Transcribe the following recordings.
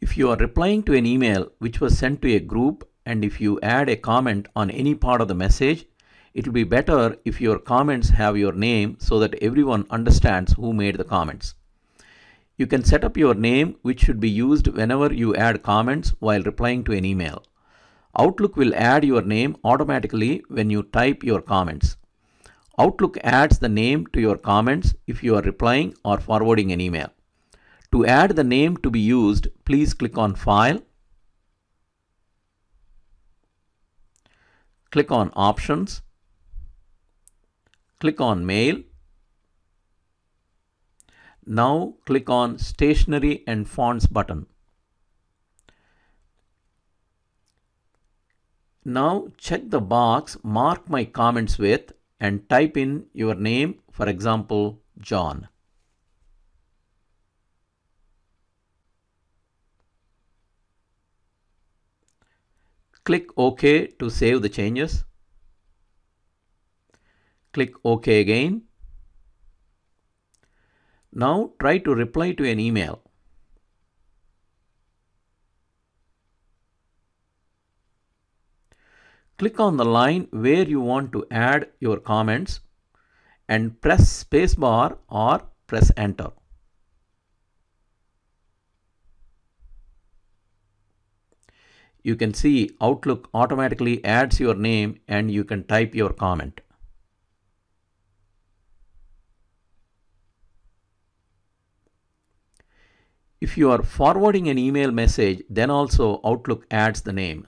If you are replying to an email which was sent to a group and if you add a comment on any part of the message, it will be better if your comments have your name so that everyone understands who made the comments. You can set up your name which should be used whenever you add comments while replying to an email. Outlook will add your name automatically when you type your comments. Outlook adds the name to your comments if you are replying or forwarding an email. To add the name to be used, please click on File, click on Options, click on Mail. Now click on Stationery and Fonts button. Now check the box Mark my comments with and type in your name, for example, John. Click OK to save the changes. Click OK again. Now try to reply to an email. Click on the line where you want to add your comments and press spacebar or press enter. You can see Outlook automatically adds your name and you can type your comment. If you are forwarding an email message, then also Outlook adds the name.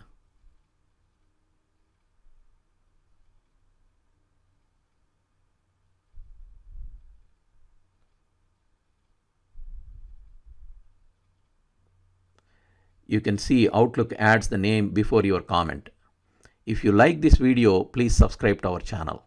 You can see Outlook adds the name before your comment. If you like this video, please subscribe to our channel.